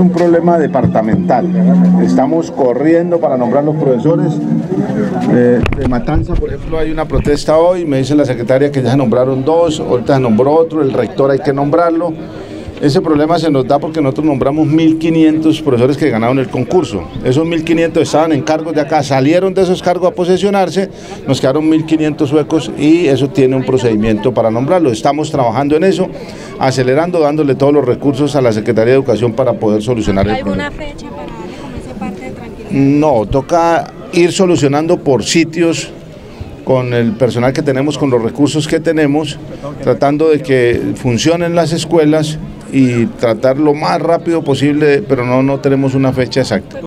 un problema departamental. Estamos corriendo para nombrar los profesores. Eh, de Matanza, por ejemplo, hay una protesta hoy. Me dice la secretaria que ya se nombraron dos, ahorita se nombró otro, el rector hay que nombrarlo. Ese problema se nos da porque nosotros nombramos 1.500 profesores que ganaron el concurso. Esos 1.500 estaban en cargos de acá, salieron de esos cargos a posesionarse, nos quedaron 1.500 huecos y eso tiene un procedimiento para nombrarlo. Estamos trabajando en eso, acelerando, dándole todos los recursos a la Secretaría de Educación para poder solucionar el problema. ¿Alguna fecha para darle como esa parte de tranquilidad? No, toca ir solucionando por sitios con el personal que tenemos, con los recursos que tenemos, tratando de que funcionen las escuelas y tratar lo más rápido posible, pero no, no tenemos una fecha exacta.